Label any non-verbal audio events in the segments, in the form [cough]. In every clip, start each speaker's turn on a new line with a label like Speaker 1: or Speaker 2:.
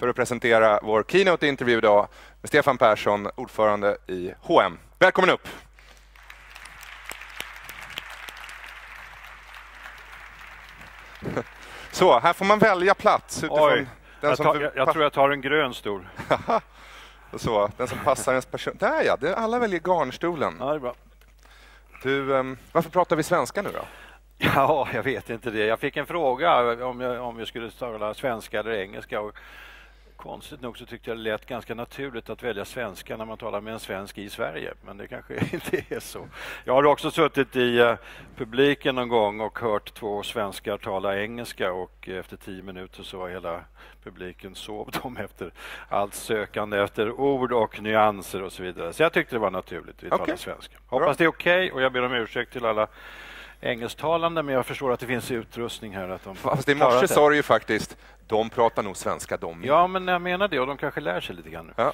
Speaker 1: för att presentera vår keynote-intervju idag med Stefan Persson, ordförande i H&M. Välkommen upp! [laughs] Så, här får man välja plats
Speaker 2: utifrån Oj, den jag, som tar, jag, jag tror jag tar en grön stol. [laughs]
Speaker 1: Så, den som passar ens person. Där ja, alla väljer garnstolen.
Speaker 2: Ja, det är bra.
Speaker 1: Du, um, varför pratar vi svenska nu då? [laughs]
Speaker 2: Ja, jag vet inte det. Jag fick en fråga om jag, om jag skulle tala svenska eller engelska. Och konstigt nog så tyckte jag det lät ganska naturligt att välja svenska när man talar med en svensk i Sverige, men det kanske [laughs] inte är så. Jag har också suttit i uh, publiken någon gång och hört två svenskar tala engelska och efter tio minuter så var hela publiken sov de efter allt sökande efter ord och nyanser och så vidare. Så jag tyckte det var naturligt att vi okay. talar svenska. Hoppas Bra. det är okej okay och jag ber om ursäkt till alla engelsktalande, men jag förstår att det finns utrustning här. Att de
Speaker 1: Fast i morse sa du ju faktiskt, de pratar nog svenska de.
Speaker 2: Ja, men jag menar det och de kanske lär sig lite grann. Ja.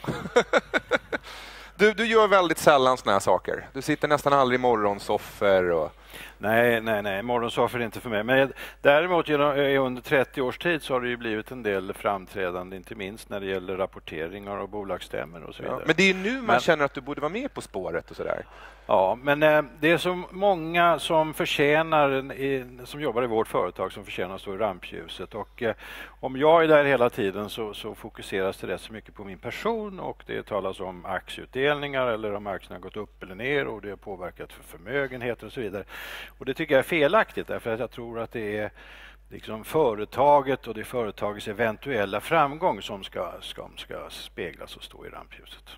Speaker 2: [laughs]
Speaker 1: du, du gör väldigt sällan såna här saker. Du sitter nästan aldrig i morgonsoffer och
Speaker 2: Nej, nej, nej, morgonsoffer är inte för mig. Men däremot under 30 års tid så har det ju blivit en del framträdande, inte minst när det gäller rapporteringar och bolagsstämmor och så vidare.
Speaker 1: Ja, men det är nu man men, känner att du borde vara med På spåret och sådär.
Speaker 2: Ja, men eh, det är så många som förtjänar, som jobbar i vårt företag, som förtjänar att stå i rampljuset. Och eh, om jag är där hela tiden så, så fokuseras det rätt så mycket på min person och det talas om aktieutdelningar eller om aktierna gått upp eller ner och det har påverkat för förmögenheter och så vidare. Och det tycker jag är felaktigt därför att jag tror att det är liksom företaget och det företagets eventuella framgång som ska, ska, ska speglas och stå i rampljuset.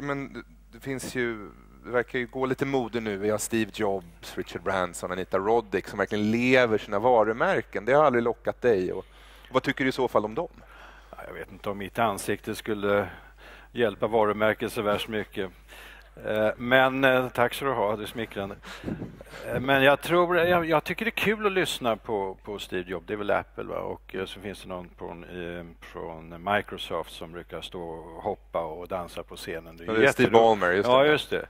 Speaker 1: men det finns ju det verkar ju gå lite mode nu. Vi har Steve Jobs, Richard Branson, Anita Roddick som verkligen lever sina varumärken. Det har aldrig lockat dig. Och vad tycker du i så fall om dem?
Speaker 2: Jag vet inte om mitt ansikte skulle hjälpa varumärket så värst mycket. Eh, men eh, tack så du ha, det är smickrande. Eh, men jag, tror, jag, jag, tycker det är kul att lyssna på, på Steve Jobs, det är väl Apple va? och så finns det någon från, från Microsoft som brukar stå och hoppa och dansa på scenen.
Speaker 1: Det är, det är Steve Ballmer,
Speaker 2: just det. Ja, just det.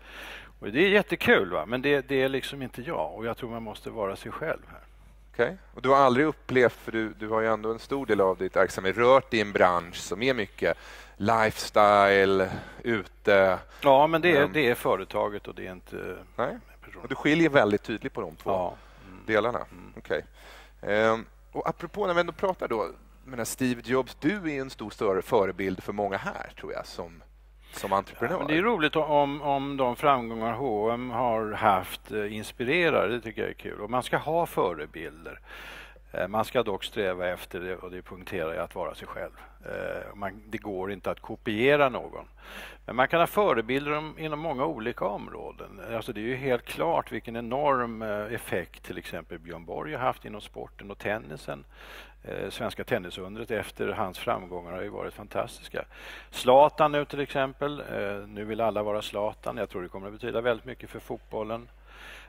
Speaker 2: Och det är jättekul, va? men det, det, är liksom inte jag och jag tror man måste vara sig själv här.
Speaker 1: Okay. Och du har aldrig upplevt, för du, du har ju ändå en stor del av ditt verksamhet rört i en bransch som är mycket lifestyle, ute.
Speaker 2: Ja, men det är, det är företaget och det är inte
Speaker 1: Nej. Och du skiljer väldigt tydligt på de två ja. mm. delarna. Mm. Okay. Ehm, och apropå när vi ändå pratar då, med Steve Jobs, du är en stor större förebild för många här tror jag som som entreprenör.
Speaker 2: Ja, det är roligt om, om de framgångar H&M har haft eh, inspirerar, det tycker jag är kul. Och man ska ha förebilder. Eh, man ska dock sträva efter det och det punkterar jag att vara sig själv. Eh, man, det går inte att kopiera någon. Men man kan ha förebilder inom många olika områden. Alltså det är ju helt klart vilken enorm eh, effekt till exempel Björn Borg har haft inom sporten och tennisen. Eh, svenska tennisundret efter hans framgångar har ju varit fantastiska. Zlatan nu till exempel. Nu vill alla vara Zlatan. Jag tror det kommer att betyda väldigt mycket för fotbollen.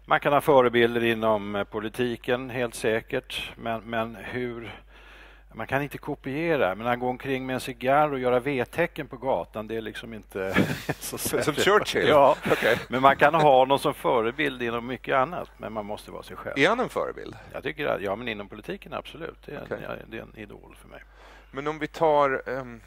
Speaker 2: Man kan ha förebilder inom politiken, helt säkert. Men, men hur... Man kan inte kopiera, men att gå omkring med en cigarr och göra V-tecken på gatan, det är liksom inte [laughs] så
Speaker 1: säkert. Som Churchill?
Speaker 2: Ja, okay. men man kan ha någon som förebild inom mycket annat, men man måste vara sig själv.
Speaker 1: Är han en förebild?
Speaker 2: Jag tycker att, ja, men inom politiken absolut. Det är, okay. en, det är en idol för mig.
Speaker 1: Men om vi tar um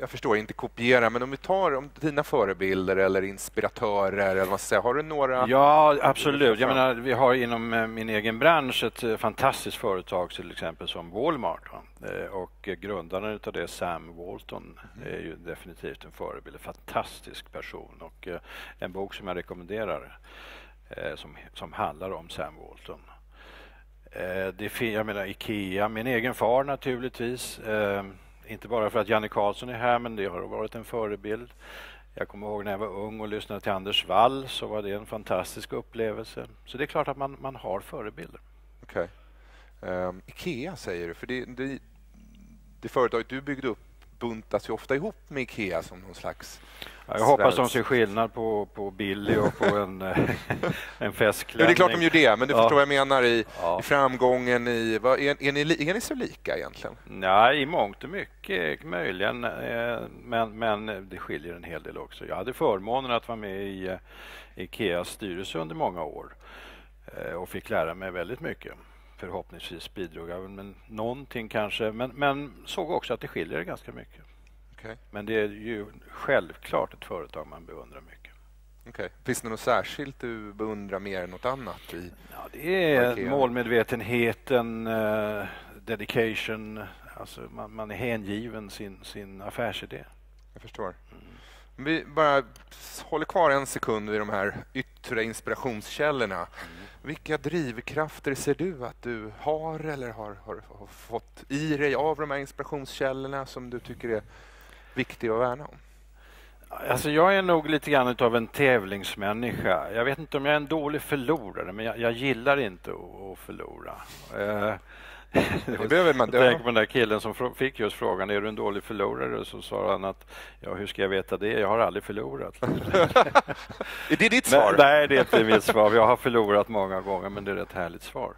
Speaker 1: jag förstår inte kopiera, men om vi tar om dina förebilder eller inspiratörer, eller vad säga, har du några?
Speaker 2: Ja, absolut. Jag menar, vi har inom eh, min egen bransch ett eh, fantastiskt företag till exempel som Walmart. Eh, och grundaren av det, Sam Walton, mm. är ju definitivt en förebild. En fantastisk person och en bok som jag rekommenderar som, som handlar om Sam Walton. Det, jag menar Ikea, min egen far naturligtvis. Inte bara för att Janne Karlsson är här, men det har varit en förebild. Jag kommer ihåg när jag var ung och lyssnade till Anders Wall så var det en fantastisk upplevelse. Så det är klart att man, man har förebilder.
Speaker 1: Okej. Okay. Um, Ikea säger du, för det, det, det företaget du byggde upp buntas ju ofta ihop med Ikea som någon slags...
Speaker 2: Ja, jag hoppas de ser skillnad på, på Billy och på en, [laughs] en festklänning.
Speaker 1: Ja, det är klart de gör det, men du ja. förstår vad jag menar i, ja. i framgången. I, vad, är, är, ni, är ni så lika egentligen?
Speaker 2: Nej, i mångt och mycket möjligen, eh, men, men det skiljer en hel del också. Jag hade förmånen att vara med i eh, Ikeas styrelse under många år eh, och fick lära mig väldigt mycket. Förhoppningsvis bidrog jag med någonting kanske, men, men såg också att det skiljer ganska mycket. Okay. Men det är ju självklart ett företag man beundrar mycket.
Speaker 1: Okay. Finns det något särskilt du beundrar mer än något annat? I
Speaker 2: ja, det är Arkea? målmedvetenheten, uh, dedication, alltså man, man, är hängiven sin, sin affärsidé.
Speaker 1: Jag förstår. Mm. Vi bara håller kvar en sekund vid de här yttre inspirationskällorna. Mm. Vilka drivkrafter ser du att du har eller har, har, har, fått i dig av de här inspirationskällorna som du tycker är viktiga att värna om?
Speaker 2: Alltså jag är nog lite grann av en tävlingsmänniska. Jag vet inte om jag är en dålig förlorare, men jag, jag gillar inte att, att förlora. Eh, [laughs] det behöver man. Tänk på den där killen som fick just frågan, är du en dålig förlorare? Så sa han att, ja hur ska jag veta det? Jag har aldrig förlorat. [laughs]
Speaker 1: är det ditt svar?
Speaker 2: Men, nej, det är inte mitt svar. Jag har förlorat många gånger, men det är ett härligt svar.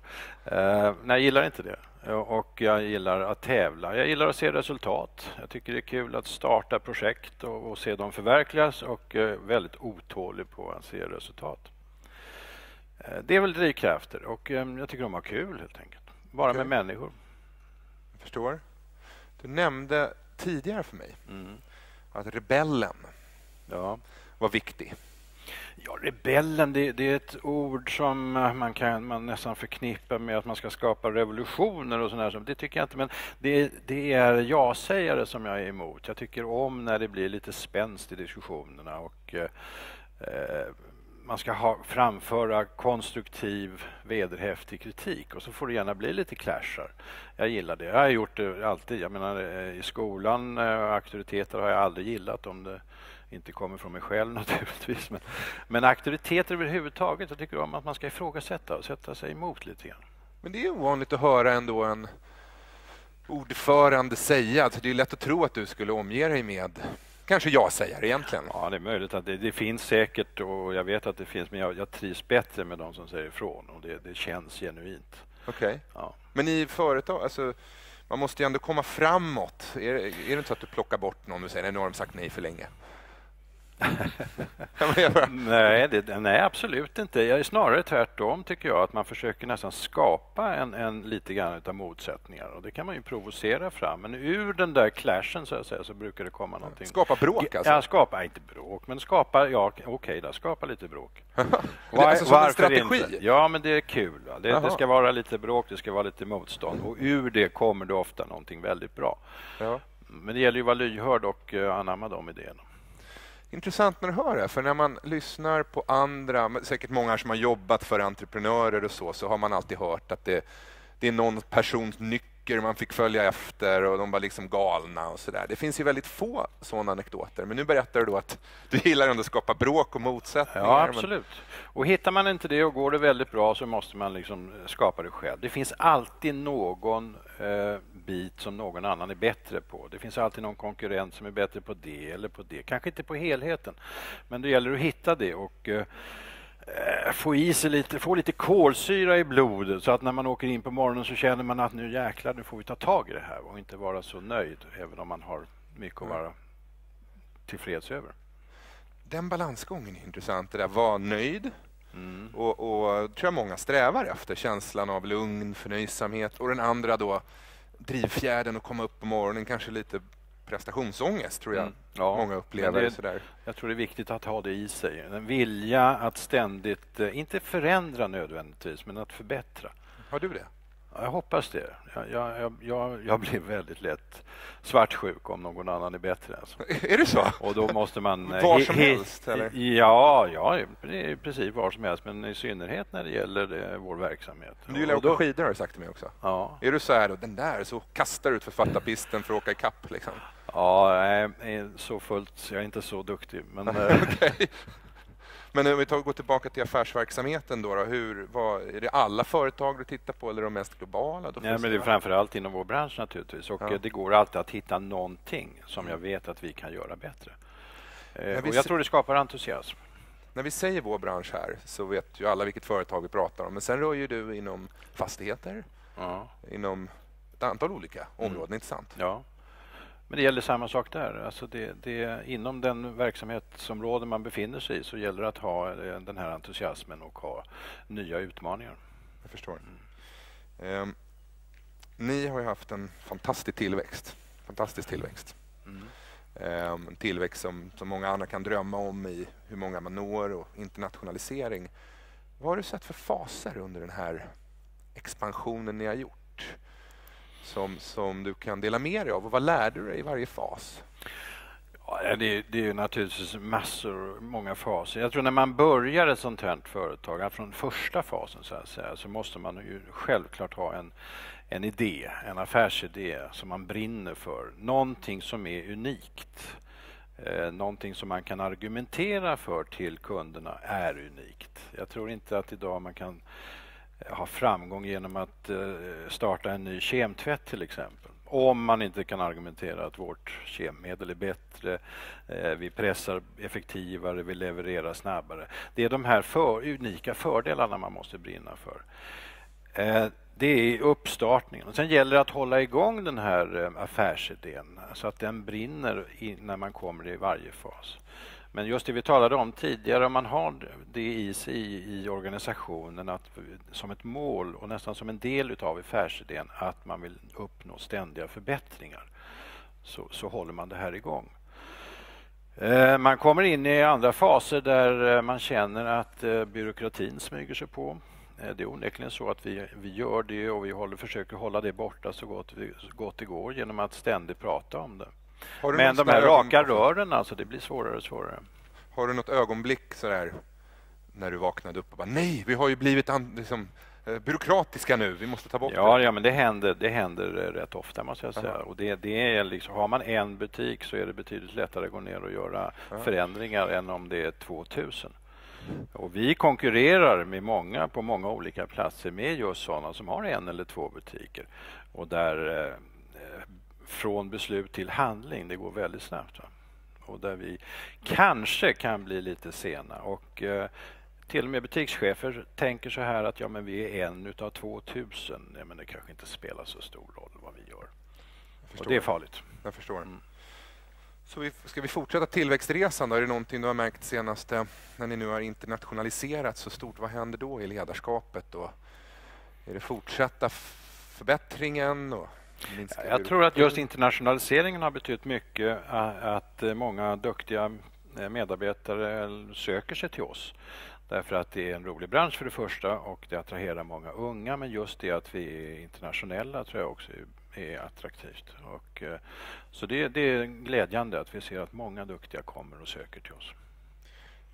Speaker 2: Uh, nej, jag gillar inte det. Och jag gillar att tävla. Jag gillar att se resultat. Jag tycker det är kul att starta projekt och, och se dem förverkligas och uh, väldigt otålig på att se resultat. Uh, det är väl drivkrafter och jag tycker de har kul helt enkelt. Bara okay. med människor.
Speaker 1: Jag förstår. Du nämnde tidigare för mig mm. att rebellen ja. var viktig.
Speaker 2: Ja, rebellen, det, det, är ett ord som man kan man nästan förknippa med att man ska skapa revolutioner och sådär. Det tycker jag inte, men det, det är ja-sägare som jag är emot. Jag tycker om när det blir lite spänst i diskussionerna och eh, man ska ha, framföra konstruktiv, vederhäftig kritik och så får det gärna bli lite clashar. Jag gillar det. Jag har gjort det alltid. Jag menar, eh, I skolan, eh, auktoriteter har jag aldrig gillat om det inte kommer från mig själv [laughs] naturligtvis. Men, men auktoriteter överhuvudtaget, jag tycker om att man ska ifrågasätta och sätta sig emot lite grann.
Speaker 1: Men det är ovanligt att höra ändå en ordförande säga, alltså det är lätt att tro att du skulle omge dig med kanske jag säger egentligen.
Speaker 2: Ja, det är möjligt att det, det, finns säkert och jag vet att det finns, men jag, jag trivs bättre med de som säger ifrån och det, det känns genuint.
Speaker 1: Okej. Okay. Ja. Men i företag, alltså, man måste ju ändå komma framåt. Är, är det inte så att du plockar bort någon och säger att nu har de sagt nej för länge?
Speaker 2: Nej, det, nej, absolut inte. Jag är snarare tvärtom tycker jag, att man försöker nästan skapa en, en lite grann av motsättningar och det kan man ju provocera fram. Men ur den där clashen så, att säga, så brukar det komma någonting.
Speaker 1: Skapa bråk alltså?
Speaker 2: Ja, skapa, inte bråk, men skapa, ja okej okay, då, skapa lite bråk. [laughs]
Speaker 1: Var, alltså som en strategi? Inte?
Speaker 2: Ja, men det är kul. Det, det, ska vara lite bråk, det ska vara lite motstånd och ur det kommer det ofta någonting väldigt bra. Ja. Men det gäller ju att vara lyhörd och uh, anamma de idéerna.
Speaker 1: Intressant när du hör det, för när man lyssnar på andra, säkert många som har jobbat för entreprenörer och så, så har man alltid hört att det, det är någon persons nyckel man fick följa efter och de var liksom galna och sådär. Det finns ju väldigt få sådana anekdoter, men nu berättar du då att du gillar ändå att skapa bråk och motsättningar.
Speaker 2: Ja, absolut. Och hittar man inte det och går det väldigt bra så måste man liksom skapa det själv. Det finns alltid någon eh, bit som någon annan är bättre på. Det finns alltid någon konkurrent som är bättre på det eller på det. Kanske inte på helheten, men det gäller att hitta det och eh, få i sig lite, få lite kolsyra i blodet så att när man åker in på morgonen så känner man att nu jäklar, nu får vi ta tag i det här och inte vara så nöjd även om man har mycket att vara tillfreds över.
Speaker 1: Den balansgången är intressant, det där vara nöjd mm. Och, och tror jag många strävar efter, känslan av lugn, förnöjsamhet och den andra då drivfjärden att komma upp på morgonen, kanske lite prestationsångest tror jag mm. ja, många upplever. Det, sådär.
Speaker 2: Jag tror det är viktigt att ha det i sig. En vilja att ständigt, eh, inte förändra nödvändigtvis, men att förbättra.
Speaker 1: Har du det?
Speaker 2: Jag hoppas det. Jag, jag, jag, jag blir väldigt lätt svartsjuk om någon annan är bättre. Alltså.
Speaker 1: Är det så?
Speaker 2: Och då måste man...
Speaker 1: Eh, var som helst? Eller?
Speaker 2: Ja, ja, i princip var som helst, men i synnerhet när det gäller det, vår verksamhet.
Speaker 1: Du gillar att åka skidor har du sagt till mig också. Ja. Är du så här, den där, så kastar du ut författarpisten för att åka ikapp? Liksom?
Speaker 2: Ja, nej, så fullt. Jag är inte så duktig. Men, [laughs] eh, okay.
Speaker 1: Men om vi tar, går tillbaka till affärsverksamheten då, då hur, vad, är det alla företag du tittar på eller de mest globala?
Speaker 2: Nej, men det är framför allt inom vår bransch naturligtvis och ja. det går alltid att hitta någonting som jag vet att vi kan göra bättre. Eh, och jag tror det skapar entusiasm.
Speaker 1: När vi säger vår bransch här så vet ju alla vilket företag vi pratar om, men sen rör ju du inom fastigheter, ja. inom ett antal olika områden, mm. inte sant?
Speaker 2: Ja. Men det gäller samma sak där. Alltså det, det, inom den verksamhetsområde man befinner sig i så gäller det att ha eh, den här entusiasmen och ha nya utmaningar.
Speaker 1: Jag förstår. Eh, ni har ju haft en fantastisk tillväxt. Fantastisk tillväxt. Mm. Eh, en tillväxt som, som många andra kan drömma om i hur många man når och internationalisering. Vad har du sett för faser under den här expansionen ni har gjort? Som, som du kan dela med dig av och vad lärde du dig i varje fas?
Speaker 2: Ja, det, det är naturligtvis massor, många faser. Jag tror när man börjar ett sånt här företag, från första fasen så, att säga, så måste man ju självklart ha en, en idé, en affärsidé som man brinner för. Någonting som är unikt. Eh, någonting som man kan argumentera för till kunderna är unikt. Jag tror inte att idag man kan Eh, ha framgång genom att eh, starta en ny kemtvätt till exempel. Om man inte kan argumentera att vårt kemmedel är bättre, eh, vi pressar effektivare, vi levererar snabbare. Det är de här för, unika fördelarna man måste brinna för. Det är uppstartningen. Och sen gäller det att hålla igång den här affärsidén så att den brinner när man kommer i varje fas. Men just det vi talade om tidigare, om man har det i sig i, organisationen att, som ett mål och nästan som en del utav affärsidén att man vill uppnå ständiga förbättringar så, så håller man det här igång. Eh, man kommer in i andra faser där eh, man känner att eh, byråkratin smyger sig på. Det är onekligen så att vi, vi gör det och vi håller, försöker hålla det borta så gott, vi, så gott det går genom att ständigt prata om det. Men de här raka rören, alltså, det blir svårare och svårare.
Speaker 1: Har du något ögonblick sådär när du vaknade upp och bara nej, vi har ju blivit liksom, eh, byråkratiska nu, vi måste ta bort
Speaker 2: ja, det. Ja, men det händer, det händer rätt ofta måste jag säga. Och det, det är liksom, har man en butik så är det betydligt lättare att gå ner och göra Aha. förändringar än om det är 2000. Och vi konkurrerar med många på många olika platser med just sådana som har en eller två butiker. Och där eh, från beslut till handling. Det går väldigt snabbt. Va? Och där vi kanske kan bli lite sena. Och, eh, till och med butikschefer tänker så här att ja, men vi är en utav 2000. Ja, men det kanske inte spelar så stor roll vad vi gör. Och det är farligt.
Speaker 1: Jag förstår. Mm. Så vi, ska vi fortsätta tillväxtresan då? Är det någonting du har märkt senaste när ni nu har internationaliserat så stort? Vad händer då i ledarskapet? Då? Är det fortsätta förbättringen? Och
Speaker 2: jag tror att just internationaliseringen har betytt mycket, att många duktiga eh, medarbetare söker sig till oss. Därför att det är en rolig bransch för det första och det attraherar många unga men just det att vi är internationella tror jag också är attraktivt. Och, eh, så det, det är glädjande att vi ser att många duktiga kommer och söker till oss.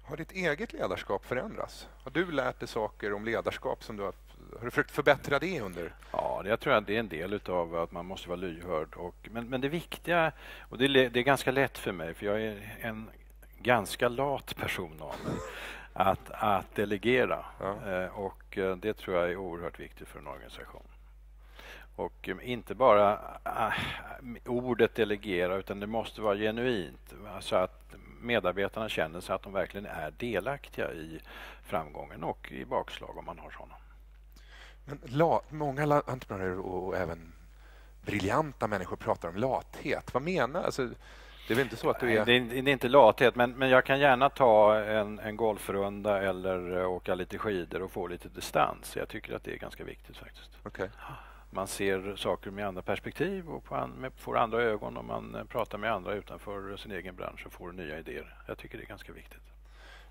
Speaker 1: Har ditt eget ledarskap förändrats? Har du lärt dig saker om ledarskap som du har har du försökt förbättra det under?
Speaker 2: Ja, det, jag tror att det är en del av att man måste vara lyhörd. Och, men, men det viktiga, och det, det, är ganska lätt för mig, för jag är en ganska lat person av mig, att, att delegera. Ja. Eh, och eh, det tror jag är oerhört viktigt för en organisation. Och eh, inte bara äh, ordet delegera, utan det måste vara genuint. Så att medarbetarna känner sig att de verkligen är delaktiga i framgången och i bakslag om man har sådana.
Speaker 1: Men la, många entreprenörer och även briljanta människor pratar om lathet. Vad menar alltså, det är inte så att du är...
Speaker 2: Det är, det är inte lathet, men, men jag kan gärna ta en, en golfrunda eller eh, åka lite skidor och få lite distans. Jag tycker att det är ganska viktigt faktiskt.
Speaker 1: Okay.
Speaker 2: Man ser saker med andra perspektiv och an, med, får andra ögon och man eh, pratar med andra utanför sin egen bransch och får nya idéer. Jag tycker det är ganska viktigt.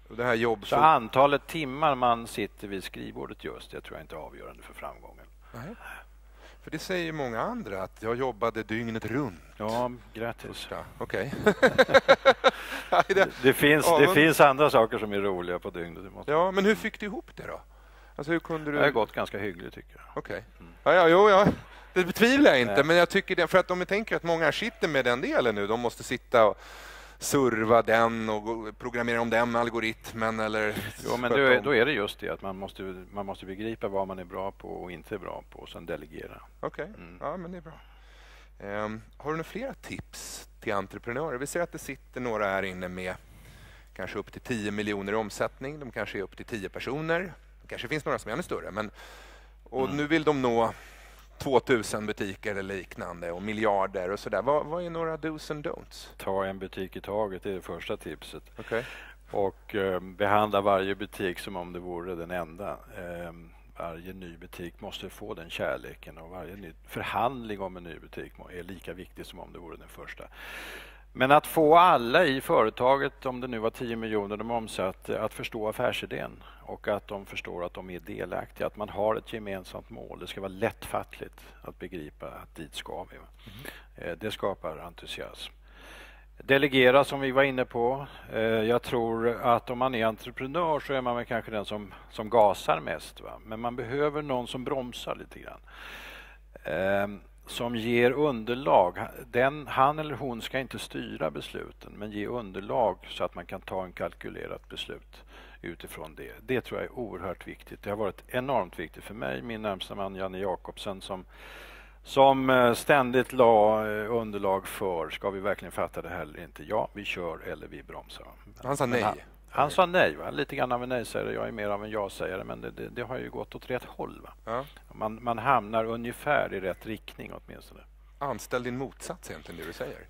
Speaker 1: Det här jobb
Speaker 2: så antalet timmar man sitter vid skrivbordet just, det tror jag inte är avgörande för framgången.
Speaker 1: Nej. För det säger många andra, att jag jobbade dygnet runt.
Speaker 2: Ja, grattis.
Speaker 1: Okej. [laughs]
Speaker 2: Okay. det, det, finns, ja, det men... finns andra saker som är roliga på dygnet.
Speaker 1: Måste... Ja, men hur fick du ihop det då?
Speaker 2: Alltså, hur kunde du... Det har gått ganska hyggligt tycker jag.
Speaker 1: Okej. Okay. Mm. Ja, ja, jo, ja. Det betvivlar jag inte, Nej. men jag tycker det, för att om vi tänker att många sitter med den delen nu, de måste sitta och serva den och programmera om den algoritmen eller...
Speaker 2: Jo, men då, då är det just det att man måste, man måste begripa vad man är bra på och inte är bra på och sen delegera.
Speaker 1: Okej, okay. mm. ja men det är bra. Um, har du några fler tips till entreprenörer? Vi ser att det sitter några här inne med kanske upp till 10 miljoner i omsättning. De kanske är upp till 10 personer. Det kanske finns några som är ännu större. Men, och mm. nu vill de nå 2000 butiker eller liknande och miljarder och sådär. Vad, vad är några dos and don'ts?
Speaker 2: Ta en butik i taget, det är det första tipset.
Speaker 1: Okay.
Speaker 2: Och eh, behandla varje butik som om det vore den enda. Eh, varje ny butik måste få den kärleken och varje ny förhandling om en ny butik är lika viktig som om det vore den första. Men att få alla i företaget, om det nu var 10 miljoner de omsatte, att förstå affärsidén och att de förstår att de är delaktiga, att man har ett gemensamt mål. Det ska vara lättfattligt att begripa att dit ska vi. Mm. Det skapar entusiasm. Delegera som vi var inne på. Eh, jag tror att om man är entreprenör så är man väl kanske den som, som gasar mest. Va? Men man behöver någon som bromsar lite grann. Som ger underlag. Den, han eller hon ska inte styra besluten men ge underlag så att man kan ta en kalkylerat beslut utifrån det. Det tror jag är oerhört viktigt. Det har varit enormt viktigt för mig, min närmsta man Janne Jakobsen som som eh, ständigt la eh, underlag för, ska vi verkligen fatta det här eller inte? Ja, vi kör eller vi bromsar.
Speaker 1: Han sa nej? Han,
Speaker 2: han sa nej, va? lite grann av en nej-sägare. Jag är mer av en ja-sägare, men det, det, det, har ju gått åt rätt håll. Ja. Man, man hamnar ungefär i rätt riktning åtminstone.
Speaker 1: Anställ din motsats egentligen, det du säger?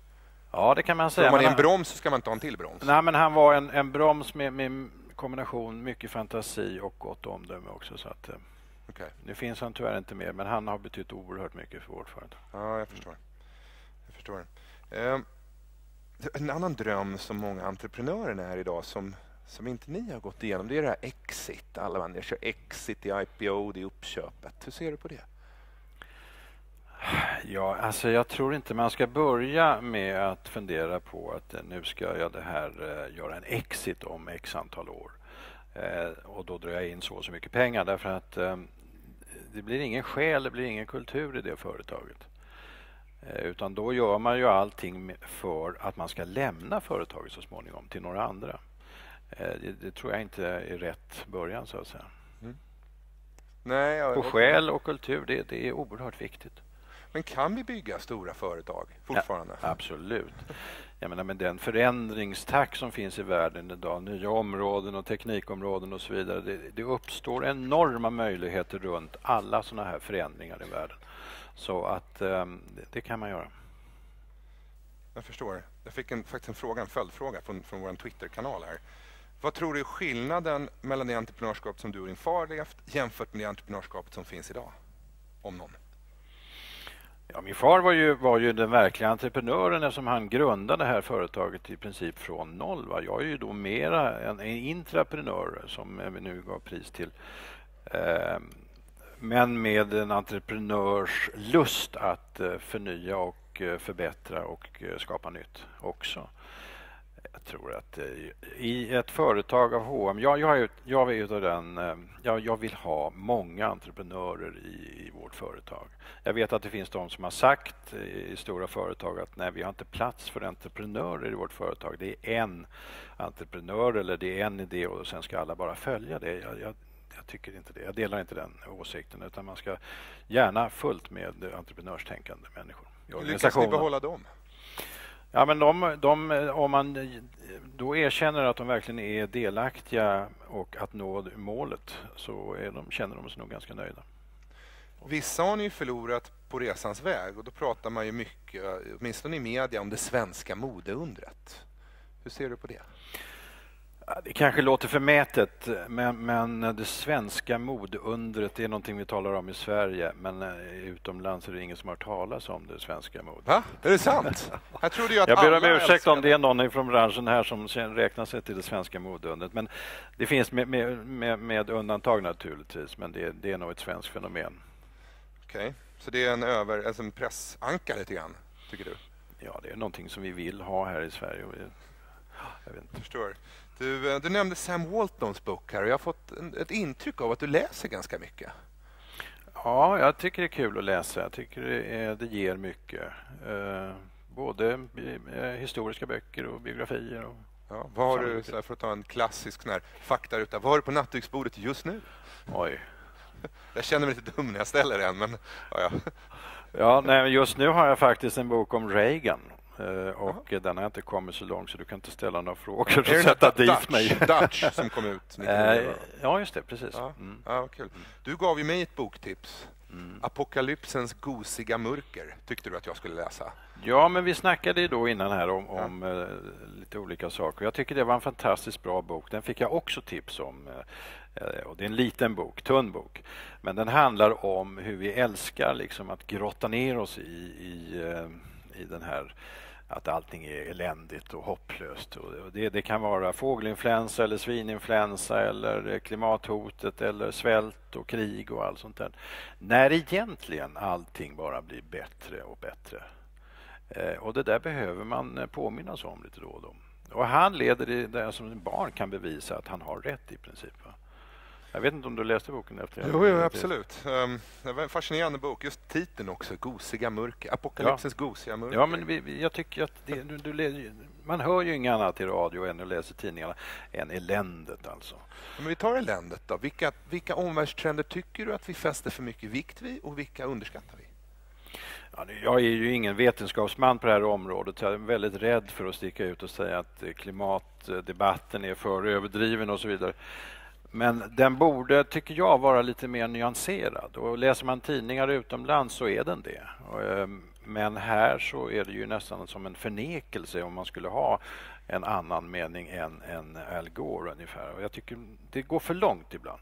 Speaker 2: Ja, det kan man säga.
Speaker 1: Om man är en broms så ska man inte ha en till broms?
Speaker 2: Nej, men han var en, en broms med, med kombination mycket fantasi och gott omdöme också. Så att, eh, Okay. Nu finns han tyvärr inte mer, men han har betytt oerhört mycket för vårt företag.
Speaker 1: Ja, jag förstår. Jag förstår. Eh, en annan dröm som många entreprenörer är idag som, som inte ni har gått igenom, det är det här exit. Alla man, kör exit i IPO, det är uppköpet. Hur ser du på det?
Speaker 2: Ja, alltså jag tror inte man ska börja med att fundera på att eh, nu ska jag det här eh, göra en exit om x antal år. Eh, och då drar jag in så och så mycket pengar därför att det blir ingen själ, det blir ingen kultur i det företaget. Utan då gör man ju allting för att man ska lämna företaget så småningom till några andra. Eh, det, det tror jag inte är rätt början så att säga. Mm. Nej, jag... Och själ och kultur, det, det är oerhört viktigt.
Speaker 1: Men kan vi bygga stora företag fortfarande?
Speaker 2: Ja, absolut. Jag menar med den förändringstakt som finns i världen idag, nya områden och teknikområden och så vidare. Det, det uppstår enorma möjligheter runt alla sådana här förändringar i världen. Så att um, det, det, kan man göra.
Speaker 1: Jag förstår. Jag fick en, faktiskt en fråga, en följdfråga från, från vår Twitterkanal här. Vad tror du är skillnaden mellan det entreprenörskap som du och din far levt jämfört med det entreprenörskapet som finns idag? Om någon.
Speaker 2: Ja, min far var ju, var ju den verkliga entreprenören eftersom han grundade det här företaget i princip från noll. Va? Jag är ju då mera en, en intraprenör som vi nu gav pris till. Eh, men med en entreprenörs lust att eh, förnya och eh, förbättra och eh, skapa nytt också. Jag tror att i ett företag av H&M, jag, jag, är, jag, är utav den, jag, jag vill ha många entreprenörer i, i vårt företag. Jag vet att det finns de som har sagt i stora företag att nej, vi har inte plats för entreprenörer i vårt företag. Det är en entreprenör eller det är en idé och sen ska alla bara följa det. Jag, jag, jag tycker inte det. Jag delar inte den åsikten utan man ska gärna fullt med entreprenörstänkande människor.
Speaker 1: Hur lyckas ni behålla dem?
Speaker 2: Ja, men de, de, om man eh, då erkänner att de verkligen är delaktiga och att nå målet så är de, känner de sig nog ganska nöjda.
Speaker 1: Vissa har ni ju förlorat på resans väg och då pratar man ju mycket, åtminstone i media, om det svenska modeundret. Hur ser du på det?
Speaker 2: Det kanske låter förmätet, men, men det svenska modeundret är någonting vi talar om i Sverige, men eh, utomlands är det ingen som har talas om det svenska modet.
Speaker 1: Va? Är det sant?
Speaker 2: Jag, trodde ju att [laughs] jag ber om ursäkt om det är någon från branschen här som räknar sig till det svenska modeundret, men det finns med, med, med, undantag naturligtvis, men det, det är nog ett svenskt fenomen.
Speaker 1: Okej, okay. så det är en, över, alltså en pressanka lite grann, tycker du?
Speaker 2: Ja, det är någonting som vi vill ha här i Sverige.
Speaker 1: Jag vet inte. Förstår. Du, eh, du nämnde Sam Waltons bok här och jag har fått ett intryck av att du läser ganska mycket.
Speaker 2: Ja, jag tycker det är kul att läsa. Jag tycker det, det ger mycket. Eh, både eh, historiska böcker och biografier. Och
Speaker 1: ja, vad har du, så här, för att ta en klassisk sån här faktaruta, vad har du på nattduksbordet just nu?
Speaker 2: Oj.
Speaker 1: Jag känner mig lite dum när jag ställer den, men ja, ja.
Speaker 2: ja nej, just nu har jag faktiskt en bok om Reagan. Uh, och uh den har inte kommit så långt så du kan inte ställa några frågor och sätta dit
Speaker 1: Dutch,
Speaker 2: mig.
Speaker 1: Dutch som kom ut [laughs]
Speaker 2: uh, Ja, just det, precis. Ja,
Speaker 1: mm. ja, kul. Du gav ju mig ett boktips. Mm. Apokalypsens gosiga mörker tyckte du att jag skulle läsa.
Speaker 2: Ja, men vi snackade ju då innan här om, om ja. lite lite olika saker. Jag tycker det var en fantastiskt bra bok. Den fick jag också tips om. Och det är en liten bok, tunn bok. Men den handlar om hur vi älskar liksom att grotta ner oss i, i, i den här att allting är eländigt och hopplöst. Och det, det, kan vara fågelinfluensa eller svininfluensa eller klimathotet eller svält och krig och allt sånt där. När egentligen allting bara blir bättre och bättre. Eh, och det där behöver man eh, påminnas om lite då och då. Och han leder det där som barn kan bevisa att han har rätt i princip. Va? Jag vet inte om du läste boken efter?
Speaker 1: Jo, jo absolut. Um, det var en fascinerande bok. Just titeln också, Gosiga mörker. Apokalypsens ja. gosiga mörker.
Speaker 2: Ja, men vi, jag tycker att det, du, du, man hör ju inget annat i radio än att läsa tidningarna än eländet alltså.
Speaker 1: Men vi tar eländet då. Vilka, vilka omvärldstrender tycker du att vi fäster för mycket vikt vid och vilka underskattar vi?
Speaker 2: Ja, jag är ju ingen vetenskapsman på det här området. Jag är väldigt rädd för att sticka ut och säga att klimatdebatten är för överdriven och så vidare. Men den borde, tycker jag, vara lite mer nyanserad. Och läser man tidningar utomlands så är den det. Ehm, men här så är det ju nästan som en förnekelse om man skulle ha en annan mening än, än Al Gore ungefär. Och jag tycker det går för långt ibland.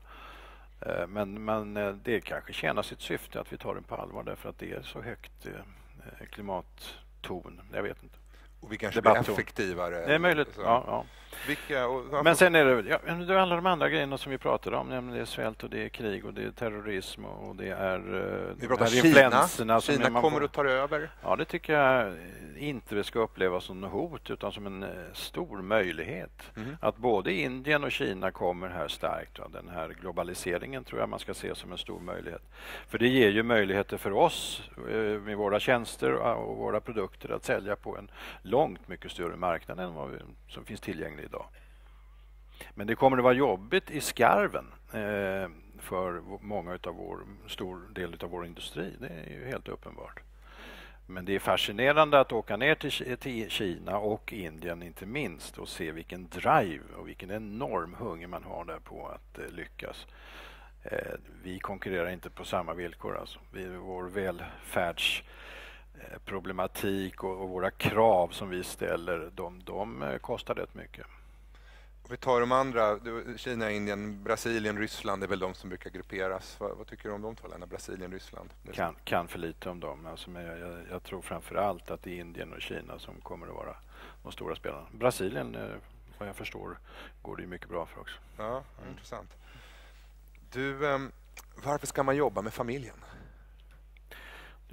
Speaker 2: Eh, men, men eh, det kanske tjänar sitt syfte att vi tar den på allvar därför att det är så högt eh, klimatton. Jag vet inte.
Speaker 1: Och vi kanske blir effektivare.
Speaker 2: Det är möjligt. Ja, ja. Vilka, och, Men sen är det, ja, det är alla de andra grejerna som vi pratade om. Nämligen det är svält och det är krig och det är terrorism och det är
Speaker 1: eh, Vi pratar Kina. Kina kommer att ta över.
Speaker 2: Ja, det tycker jag inte det ska upplevas som något hot utan som en eh, stor möjlighet. Mm. Att både Indien och Kina kommer här starkt. Va? Den här globaliseringen tror jag man ska se som en stor möjlighet. För det ger ju möjligheter för oss eh, med våra tjänster och våra produkter att sälja på en långt mycket större marknad än vad som finns tillgänglig idag. Men det kommer att vara jobbigt i skarven eh, för många av vår, stor del av vår industri. Det är ju helt uppenbart. Men det är fascinerande att åka ner till, till Kina och Indien inte minst och se vilken drive och vilken enorm hunger man har där på att eh, lyckas. Eh, vi konkurrerar inte på samma villkor. Alltså. Vi, vår välfärds välfärdsproblematik och, och, våra krav som vi ställer, de, de eh, kostar rätt mycket.
Speaker 1: Om vi tar de andra, Kina, Indien, Brasilien, Ryssland är väl de som brukar grupperas. Vad, vad tycker du om de två länderna, Brasilien, Ryssland?
Speaker 2: Kan, kan för lite om dem. Alltså, men jag, jag, jag tror framför allt att det är Indien och Kina som kommer att vara de stora spelarna. Brasilien, eh, vad jag förstår, går det ju mycket bra för också.
Speaker 1: Ja, mm. intressant. Du, eh, varför ska man jobba med familjen?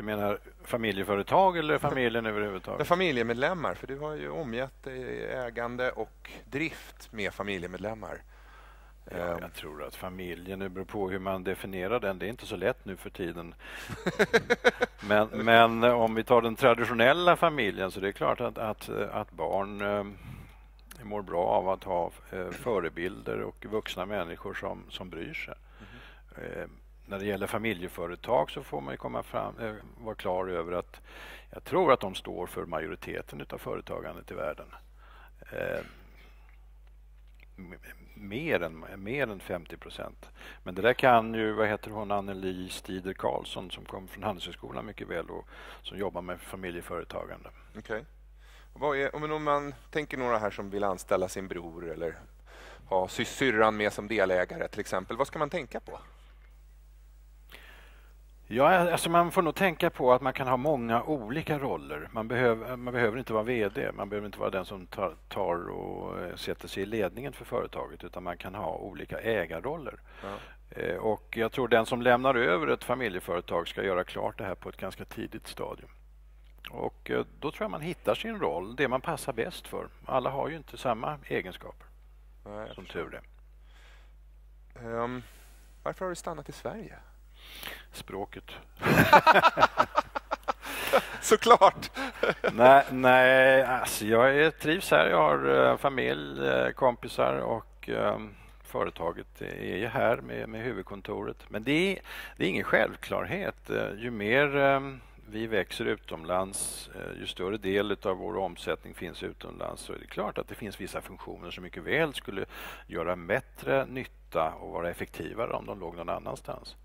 Speaker 2: Du menar familjeföretag eller familjen överhuvudtaget?
Speaker 1: Med familjemedlemmar, för du har ju omgett dig ägande och drift med familjemedlemmar.
Speaker 2: Ja, ehm. jag tror att familjen, det beror på hur man definierar den, det är inte så lätt nu för tiden. [laughs] men, men om vi tar den traditionella familjen så det är klart att, att, att barn eh, mår bra av att ha eh, förebilder och vuxna människor som, som bryr sig. Mm. Eh, när det gäller familjeföretag så får man komma fram, eh, vara klar över att jag tror att de står för majoriteten av företagandet i världen. Eh, mer, än, mer än 50 procent. Men det där kan ju, vad heter hon, Anneli Stider Karlsson som kommer från Handelshögskolan mycket väl och som jobbar med familjeföretagande.
Speaker 1: Okej. Okay. Om man tänker några här som vill anställa sin bror eller ha syrran med som delägare till exempel, vad ska man tänka på?
Speaker 2: Ja, alltså man får nog tänka på att man kan ha många olika roller. Man behöver, man behöver inte vara VD, man behöver inte vara den som tar, tar och eh, sätter sig i ledningen för företaget utan man kan ha olika ägarroller. Ja. Eh, och jag tror den som lämnar över ett familjeföretag ska göra klart det här på ett ganska tidigt stadium. Och eh, då tror jag man hittar sin roll, det man passar bäst för. Alla har ju inte samma egenskaper, Nej, som tur är.
Speaker 1: Um, varför har du stannat i Sverige?
Speaker 2: Språket. [laughs]
Speaker 1: Såklart!
Speaker 2: nej, nej alltså jag är, trivs här. Jag har uh, familj, uh, kompisar och um, företaget är ju här med, med huvudkontoret. Men det är, det är ingen självklarhet. Ju mer um, vi växer utomlands, ju större del av vår omsättning finns utomlands så är det klart att det finns vissa funktioner som mycket väl skulle göra bättre nytta och vara effektivare om de låg någon annanstans.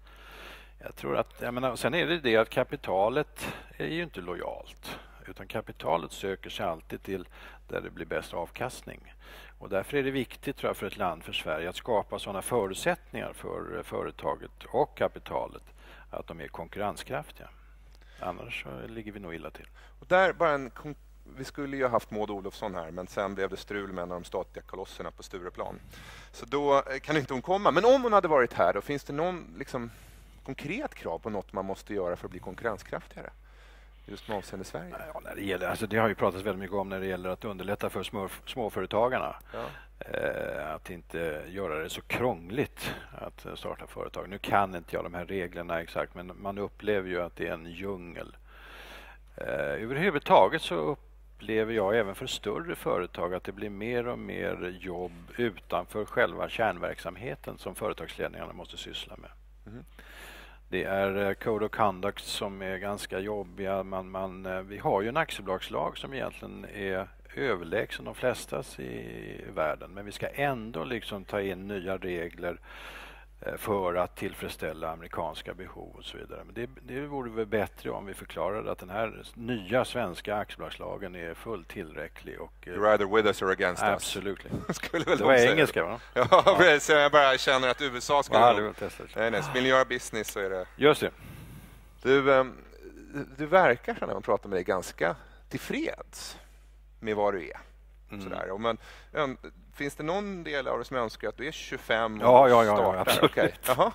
Speaker 2: Jag tror att, jag menar, sen är det det att kapitalet är ju inte lojalt. utan kapitalet söker sig alltid till där det blir bäst avkastning. Och därför är det viktigt tror jag, för ett land, för Sverige, att skapa sådana förutsättningar för eh, företaget och kapitalet att de är konkurrenskraftiga. Annars så ligger vi nog illa till.
Speaker 1: Och där bara en vi skulle ju ha haft Maud Olofsson här, men sen blev det strul med en av de statliga kolosserna på Stureplan. Så då eh, kan inte hon komma. Men om hon hade varit här, då finns det någon liksom, konkret krav på något man måste göra för att bli konkurrenskraftigare? Just med avseende Sverige?
Speaker 2: Ja, när det, gäller, alltså det har ju pratats väldigt mycket om när det gäller att underlätta för små, småföretagarna. Ja. Eh, att inte göra det så krångligt att starta företag. Nu kan inte jag de här reglerna exakt, men man upplever ju att det är en djungel. Eh, överhuvudtaget så upplever jag även för större företag att det blir mer och mer jobb utanför själva kärnverksamheten som företagsledningarna måste syssla med. Mm. Det är eh, Code of Conduct som är ganska jobbiga. Man, man, eh, vi har ju en aktiebolagslag som egentligen är överlägsen de flestas i världen men vi ska ändå liksom ta in nya regler för att tillfredsställa amerikanska behov och så vidare. Men det, det vore väl bättre om vi förklarade att den här nya svenska aktiebolagslagen är fullt tillräcklig. Och,
Speaker 1: eh, You're either with us or against
Speaker 2: absolut.
Speaker 1: us. [laughs]
Speaker 2: Skulle väl det var engelska va? [laughs]
Speaker 1: ja, ja. Jag bara känner att USA skulle... Ja, nog... nej, nej, vill ni göra business så är det...
Speaker 2: Just det.
Speaker 1: Du, um, du verkar när man pratar med dig ganska tillfreds med vad du är. Mm. Sådär. Och man, finns det någon del av dig som önskar att du är 25 och
Speaker 2: ja, ja, ja, startar?
Speaker 1: Ja,
Speaker 2: absolut. Okay.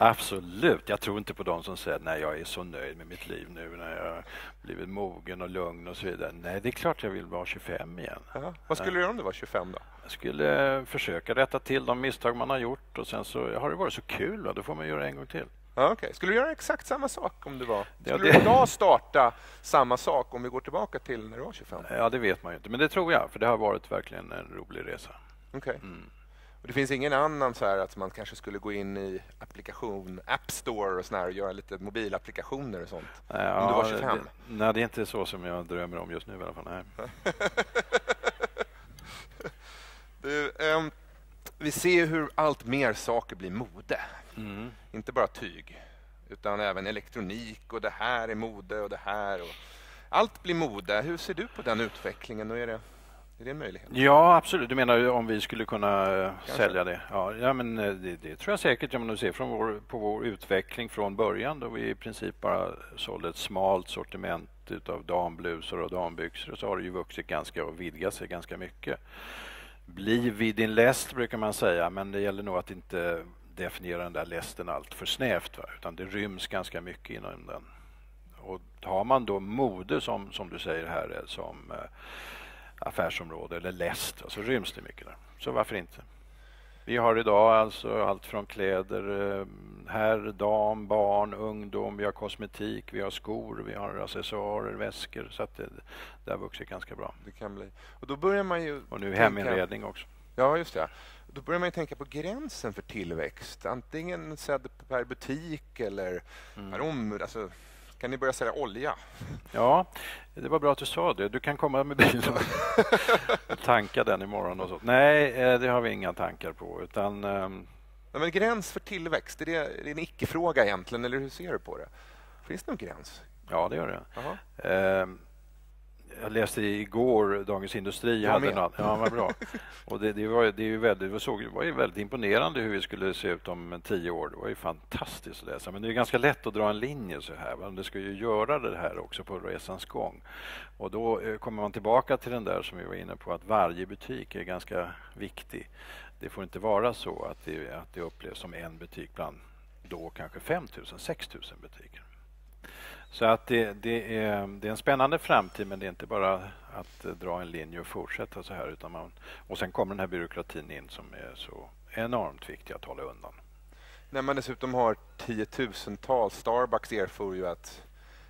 Speaker 2: Absolut. Jag tror inte på de som säger nej, jag är så nöjd med mitt liv nu när jag blivit mogen och lugn och så vidare. Nej, det är klart jag vill vara 25 igen.
Speaker 1: Aha. Vad skulle du göra om du var 25 då?
Speaker 2: Jag skulle försöka rätta till de misstag man har gjort och sen så har det varit så kul, då, då får man göra en gång till.
Speaker 1: Ja, okay. Skulle du göra exakt samma sak om du var... Skulle ja, det... du idag starta samma sak om vi går tillbaka till när du var 25?
Speaker 2: Ja, det vet man ju inte, men det tror jag, för det har varit verkligen en rolig resa.
Speaker 1: Okay. Mm. Och det finns ingen annan så här att man kanske skulle gå in i applikation, App Store och, sån och göra lite mobilapplikationer och sånt? Ja, om du var 25?
Speaker 2: Det, nej, det är inte så som jag drömmer om just nu i alla fall. Nej. [laughs]
Speaker 1: du, um, vi ser hur allt mer saker blir mode. Mm. Inte bara tyg, utan även elektronik och det här är mode och det här. Och allt blir mode. Hur ser du på den utvecklingen? Och är, det, är det en möjlighet?
Speaker 2: Ja, absolut. Du menar om vi skulle kunna eh, Kanske. sälja det? Ja, ja men eh, det, det, tror jag säkert. Om du ser från vår, på vår utveckling från början då vi i princip bara sålde ett smalt sortiment utav damblusar och dambyxor så har det ju vuxit ganska och vidgat sig ganska mycket. Bli vid din läst brukar man säga, men det gäller nog att inte definiera den där lästen allt för snävt, va? utan det ryms ganska mycket inom den. Och har man då mode som, som du säger här eh, som eh, affärsområde eller läst, så ryms det mycket där. Så varför inte? Vi har idag alltså allt från kläder, eh, herr, dam, barn, ungdom, vi har kosmetik, vi har skor, vi har accessoarer, väskor. Så att det, det har vuxit ganska bra.
Speaker 1: Det kan bli. Och då börjar man ju...
Speaker 2: Och nu heminredning också.
Speaker 1: Ja, just det. Då börjar man tänka på gränsen för tillväxt. Antingen sedd per butik eller mm. per om, alltså, kan ni börja sälja olja?
Speaker 2: Ja, det var bra att du sa det. Du kan komma med bilen [laughs] och tanka den imorgon. Och så. Nej, eh, det har vi inga tankar på. Utan, um...
Speaker 1: ja, men gräns för tillväxt, är det, är det en icke-fråga egentligen? Eller hur ser du på det? Finns det någon gräns?
Speaker 2: Ja, det gör det. Um, jag läste igår Dagens Industri.
Speaker 1: Jag hade något,
Speaker 2: ja, vad bra. [laughs] Och det, det, var, det, är väldigt, såg, det var ju väldigt imponerande hur vi skulle se ut om tio år. Det var ju fantastiskt att läsa. Men det är ganska lätt att dra en linje så här. Men det ska ju göra det här också på resans gång. Och då eh, kommer man tillbaka till den där som vi var inne på, att varje butik är ganska viktig. Det får inte vara så att det, att det upplevs som en butik bland då kanske 5 000, 6 000 butiker. Så att det, det, är, det är en spännande framtid men det är inte bara att dra en linje och fortsätta så här. Utan man, och sen kommer den här byråkratin in som är så enormt viktig att hålla undan.
Speaker 1: När man dessutom har tiotusentals, Starbucks erfor ju att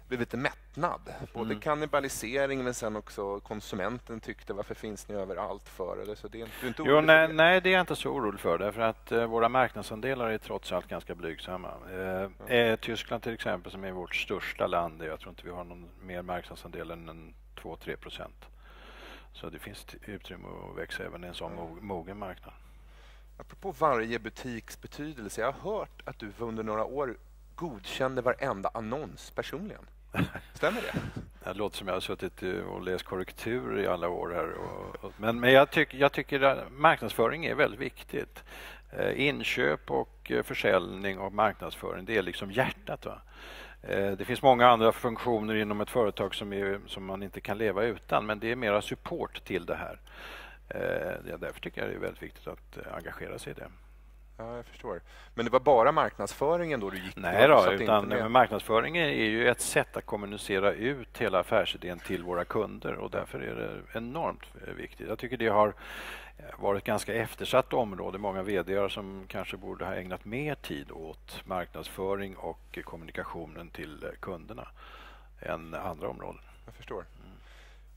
Speaker 1: blev lite mättnad. Både mm. kannibalisering men sen också konsumenten tyckte varför finns ni överallt för? Eller så det är, du är inte
Speaker 2: jo, nej, nej, det är jag inte så orolig för därför att eh, våra marknadsandelar är trots allt ganska blygsamma. Eh, mm. Tyskland till exempel som är vårt största land, jag tror inte vi har någon mer marknadsandel än 2-3 procent. Så det finns utrymme att växa även i en sån mm. mogen marknad.
Speaker 1: Apropå varje butiks betydelse, jag har hört att du under några år godkände varenda annons personligen. Stämmer det?
Speaker 2: Det låter som jag har suttit och läst korrektur i alla år här. men men jag, tyck, jag tycker att marknadsföring är väldigt viktigt. Eh, inköp och eh, försäljning och marknadsföring, det är liksom hjärtat. Va? Eh, det finns många andra funktioner inom ett företag som, är, som man inte kan leva utan, men det är mera support till det här. Eh, därför tycker jag det är väldigt viktigt att eh, engagera sig i det.
Speaker 1: Ja, jag förstår. Men det var bara marknadsföringen då du gick
Speaker 2: Nej då, utan marknadsföringen är ju ett sätt att kommunicera ut hela affärsidén till våra kunder och därför är det enormt viktigt. Jag tycker det har varit ett ganska eftersatt område. Många vd som kanske borde ha ägnat mer tid åt marknadsföring och kommunikationen till kunderna än andra områden.
Speaker 1: Jag förstår. Mm.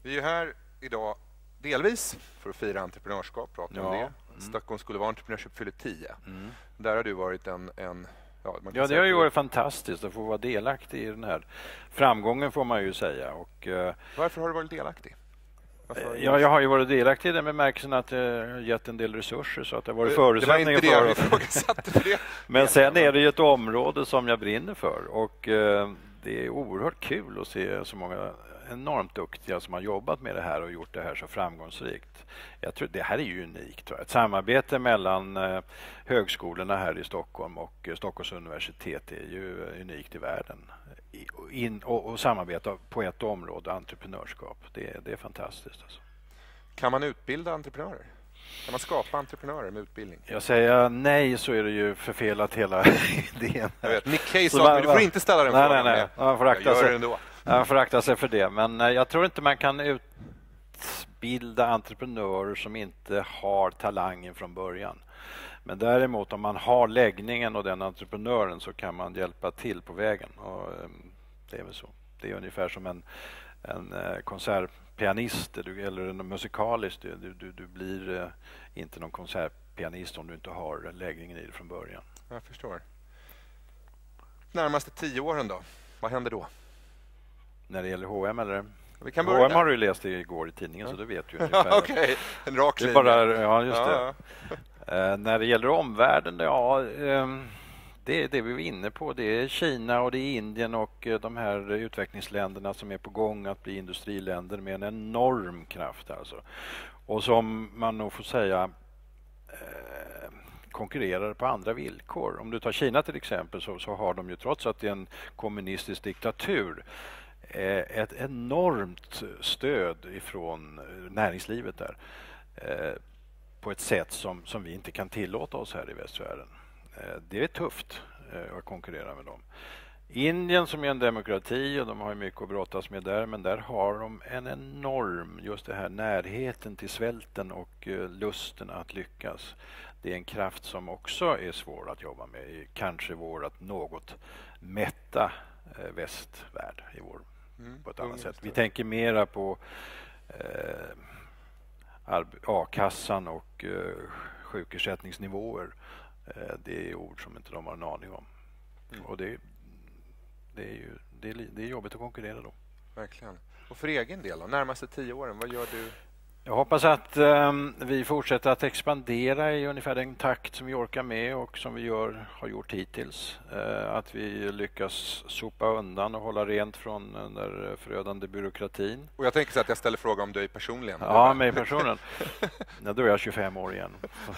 Speaker 1: Vi är här idag delvis för att fira entreprenörskap, prata ja. om det. Mm. Stockholm skulle vara Entreprenörskap fyller 10. Mm. Där har du varit en, en
Speaker 2: Ja, ja, det har ju varit fantastiskt att få vara delaktig i den här framgången får man ju säga. Och,
Speaker 1: uh, Varför har du varit delaktig?
Speaker 2: Eh, ja, jag har ju varit delaktig i den bemärkelsen att jag gett en del resurser så att det har varit förutsättningar
Speaker 1: för... Det för. [laughs]
Speaker 2: Men sen är det ju ett område som jag brinner för och uh, det är oerhört kul att se så många enormt duktiga som har jobbat med det här och gjort det här så framgångsrikt. Jag tror det här är ju unikt. Jag. Ett samarbete mellan eh, högskolorna här i Stockholm och eh, Stockholms universitet är ju unikt i världen. In, och, och samarbeta på ett område, entreprenörskap. Det, det är fantastiskt. Alltså.
Speaker 1: Kan man utbilda entreprenörer? Kan man skapa entreprenörer med utbildning?
Speaker 2: Jag säger nej så är det ju förfelat hela [laughs] idén.
Speaker 1: Jag vet, Nick Cave sa du får inte ställa den
Speaker 2: nej, frågan. Nej, nej. Man får akta sig. Man får akta sig för det. Men eh, jag tror inte man kan utbilda entreprenörer som inte har talangen från början. Men däremot om man har läggningen och den entreprenören så kan man hjälpa till på vägen. Och ehm, det är väl så. Det är ungefär som en, en eh, konsertpianist eller en musikalisk. Du, du, du blir eh, inte någon konsertpianist om du inte har läggningen i det från början.
Speaker 1: Jag förstår. Närmaste tio åren då? Vad händer då?
Speaker 2: När det gäller H&M eller?
Speaker 1: Vi kan H&M
Speaker 2: har du läst igår i tidningen ja. så du vet ju [laughs] ungefär.
Speaker 1: Okej, en rak linje.
Speaker 2: Bara, ja, just ja. det. uh, när det gäller omvärlden, ja, um, det är det vi var inne på. Det är Kina och det är Indien och uh, de här utvecklingsländerna som är på gång att bli industriländer med en enorm kraft alltså. Och som man nog får säga uh, konkurrerar på andra villkor. Om du tar Kina till exempel så, så har de ju trots att det är en kommunistisk diktatur Eh, Eh, ett enormt stöd ifrån eh, näringslivet där eh, på ett sätt som, som vi inte kan tillåta oss här i västvärlden. Det är tufft att konkurrera med dem. Indien som är en demokrati och de har mycket att brottas med där men där har de en enorm, just det här närheten till svälten och lusten att lyckas. Det är en kraft som också är svår att jobba med, kanske vår att något mätta västvärld i vår mm. på ett annat sätt. Vi tänker mera på eh, a-kassan och eh, sjukersättningsnivåer. Eh, det är ord som inte de har en aning om. Mm. Och det, det, är ju, det, är, det är jobbigt att konkurrera då.
Speaker 1: Verkligen. Och för egen del, då, närmaste tio åren, vad gör du
Speaker 2: jag hoppas att um, vi fortsätter att expandera i ungefär den takt som vi orkar med och som vi gör, har gjort hittills. Uh, att vi lyckas sopa undan och hålla rent från den där förödande byråkratin.
Speaker 1: Och jag tänker så att jag ställer frågan om dig personligen.
Speaker 2: Ja, mig personligen. [laughs] ja, då är jag 25 år igen. [laughs]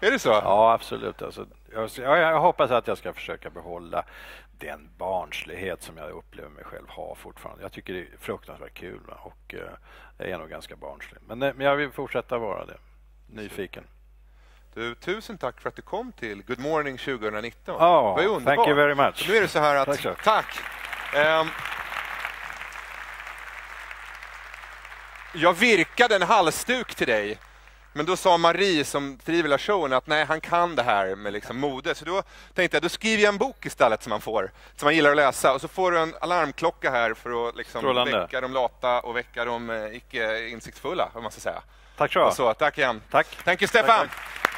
Speaker 1: är det så?
Speaker 2: Ja, absolut. Alltså, jag, jag, hoppas att jag ska försöka behålla den barnslighet som jag upplever mig själv ha fortfarande. Jag tycker det är fruktansvärt kul och eh, jag är nog ganska barnslig. Men, eh, men jag vill fortsätta vara det. Nyfiken.
Speaker 1: Du, tusen tack för att du kom till Good Morning 2019.
Speaker 2: Oh, det var underbart. Thank you very much.
Speaker 1: nu är det så här att... Tack. tack. Um, jag virkade en halsduk till dig men då sa Marie som driver showen att nej, han kan det här med liksom mode. Så då tänkte jag, då skriver jag en bok istället som man får, som man gillar att läsa. Och så får du en alarmklocka här för att liksom väcka de lata och väcka de eh, icke insiktsfulla, om man ska säga.
Speaker 2: Tack så
Speaker 1: så, Tack igen.
Speaker 2: Tack.
Speaker 1: Thank you, Stefan. Tack, tack.